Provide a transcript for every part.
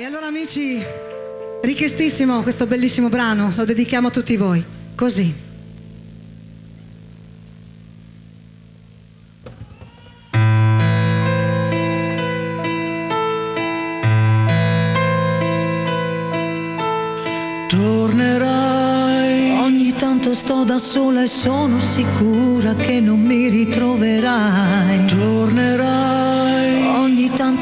E allora amici, richiestissimo questo bellissimo brano, lo dedichiamo a tutti voi. Così. Tornerai. Ogni tanto sto da sola e sono sicura che non mi ritroverai. Tornerai.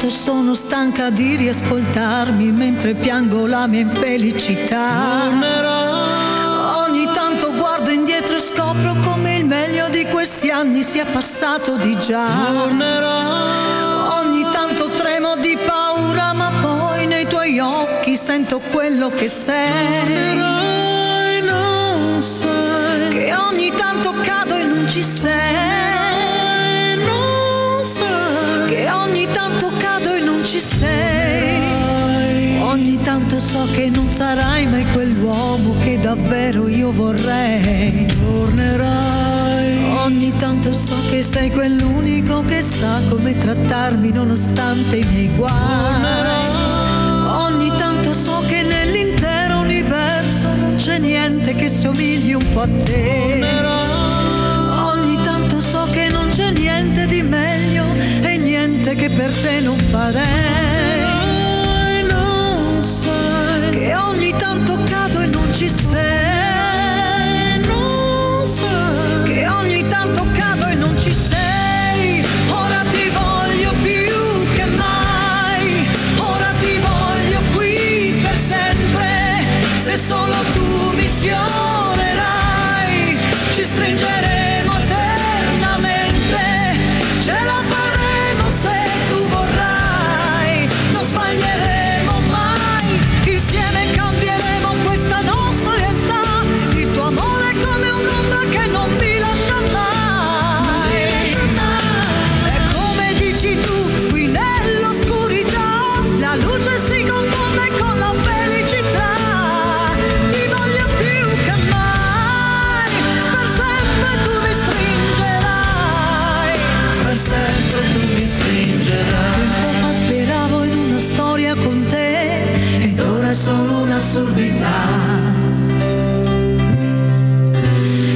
Ogni tanto sono stanca di riascoltarmi mentre piango la mia infelicità. Tornerai. Ogni tanto guardo indietro e scopro come il meglio di questi anni sia passato di già. Tornerai. Ogni tanto tremo di paura, ma poi nei tuoi occhi sento quello che sei. Tornerai. Non sai. Che ogni tanto cado e non ci sei. Non sai. Che ogni Tanto so che non sarai mai quell'uomo che davvero io vorrei. Tornerai. Ogni tanto so che sei quell'unico che sa come trattarmi nonostante i miei guai. Ogni tanto so che nell'intero universo non c'è niente che somigli un po' a te. Ogni tanto so che non c'è niente di meglio e niente che per te non farei.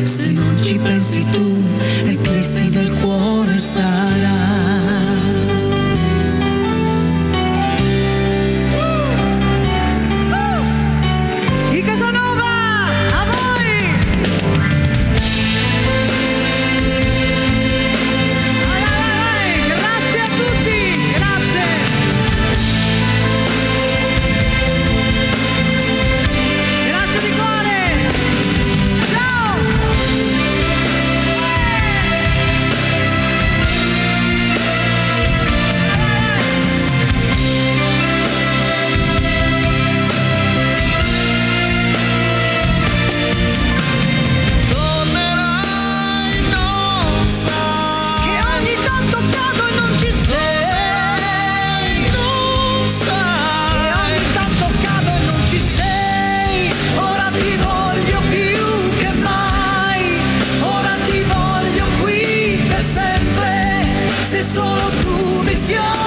se não ci pensi tu solo tu misión.